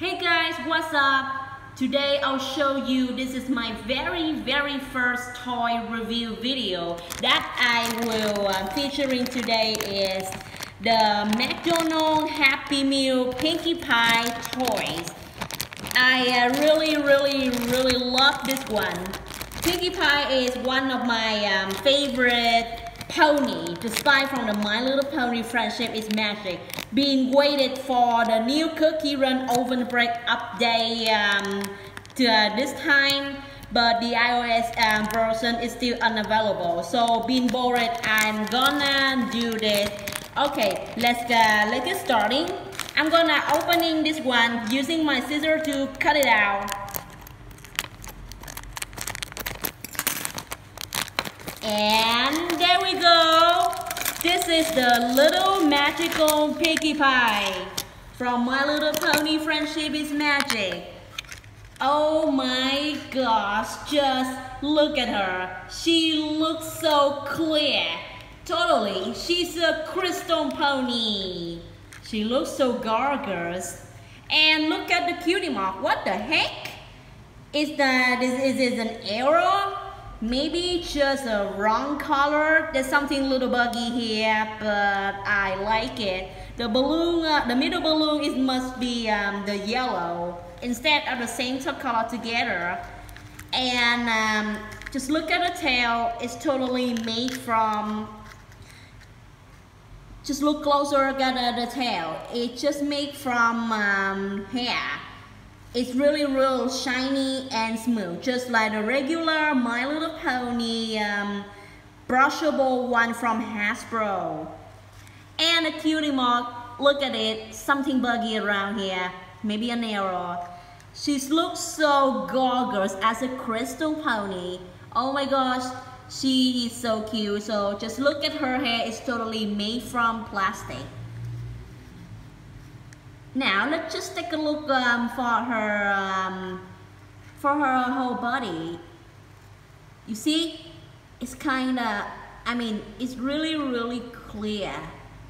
Hey guys, what's up? Today I'll show you, this is my very very first toy review video that I will uh, featuring today is the McDonald's Happy Meal Pinkie Pie toys. I uh, really really really love this one. Pinkie Pie is one of my um, favorite pony. Despite from the My Little Pony friendship is magic. Being waited for the new Cookie Run OvenBreak update um, to uh, this time but the iOS um, version is still unavailable. So being bored, I'm gonna do this. Okay, let's uh, let's get starting. I'm gonna opening this one using my scissor to cut it out. And there we go. This is the little magical Pinkie Pie from My Little Pony Friendship is Magic. Oh my gosh, just look at her. She looks so clear. Totally, she's a crystal pony. She looks so gorgeous. And look at the cutie mark. What the heck? Is that is, is it an arrow? Maybe just a wrong color. There's something a little buggy here, but I like it. The balloon, uh, the middle balloon, it must be um, the yellow instead of the same color together. And um, just look at the tail. It's totally made from. Just look closer at the tail. It's just made from um, hair. It's really real shiny and smooth, just like the regular My Little Pony um, brushable one from Hasbro. And a cutie mark, look at it, something buggy around here, maybe an arrow. She looks so gorgeous as a crystal pony. Oh my gosh, she is so cute. So just look at her hair, it's totally made from plastic. Now let's just take a look um, for her um, for her whole body. You see, it's kind of, I mean, it's really really clear.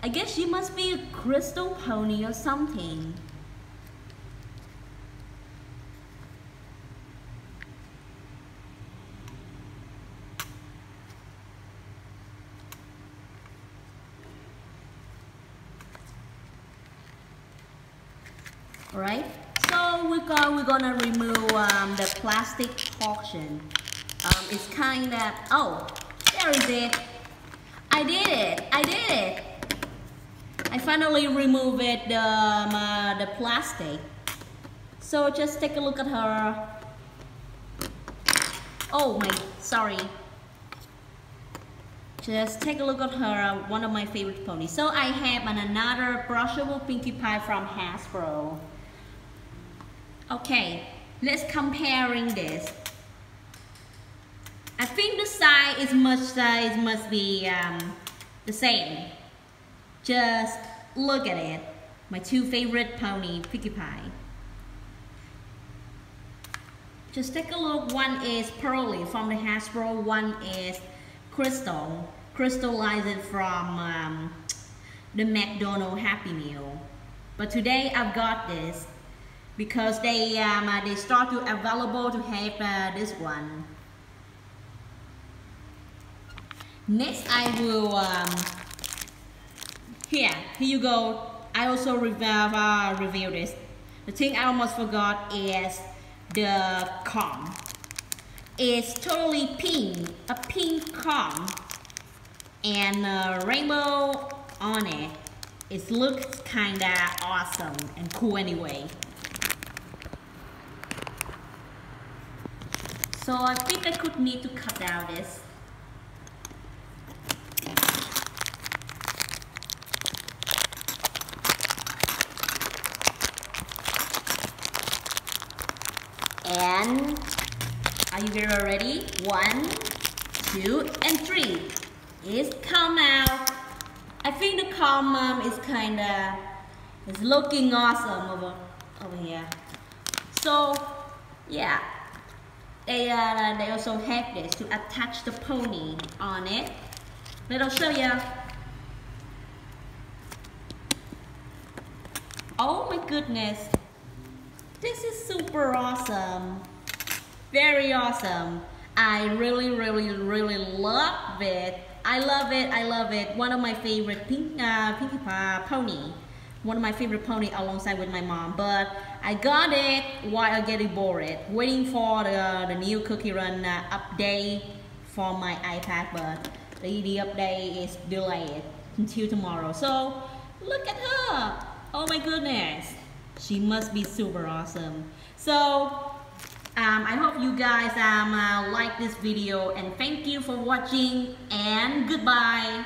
I guess she must be a crystal pony or something. Alright, so we're, go we're gonna remove um, the plastic portion. Um, it's kind of, oh, there is it. I did it, I did it. I finally removed it, the, um, uh, the plastic. So just take a look at her. Oh my, sorry. Just take a look at her, one of my favorite ponies. So I have an, another brushable Pinkie Pie from Hasbro. Okay, let's comparing this. I think the size is much size must be um, the same. Just look at it. My two favorite pony, Pinkie Pie. Just take a look. One is Pearly from the Hasbro. One is Crystal. Crystallized from um, the McDonald Happy Meal. But today I've got this because they um, uh, they start to available to have uh, this one. Next, I will um, here here you go. I also review uh, review this. The thing I almost forgot is the comb. It's totally pink, a pink comb, and a rainbow on it. It looks kinda awesome and cool anyway. So I think I could need to cut out this. And are you very ready? One, two, and three. It's come out. I think the calm um, is kinda is looking awesome over over here. So yeah, they, uh, they also have this to attach the pony on it. Let us show you. Oh my goodness. This is super awesome. Very awesome. I really, really, really love it. I love it. I love it. One of my favorite pink, uh, Pinkie Pie pony. One of my favorite pony alongside with my mom. But I got it while getting bored. Waiting for the, the new Cookie Run uh, update for my iPad. But the, the update is delayed until tomorrow. So look at her. Oh my goodness. She must be super awesome. So um, I hope you guys um, uh, like this video and thank you for watching and goodbye.